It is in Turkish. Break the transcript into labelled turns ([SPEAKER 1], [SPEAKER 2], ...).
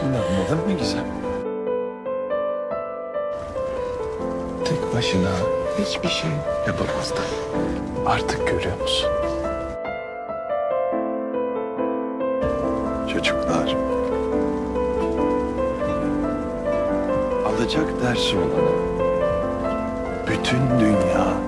[SPEAKER 1] Şimdi anladın mı Gizem? Tek başına hiçbir şey yapamazdı. Artık görüyor musun? Çocuklar. Alacak dersi olana bütün dünya.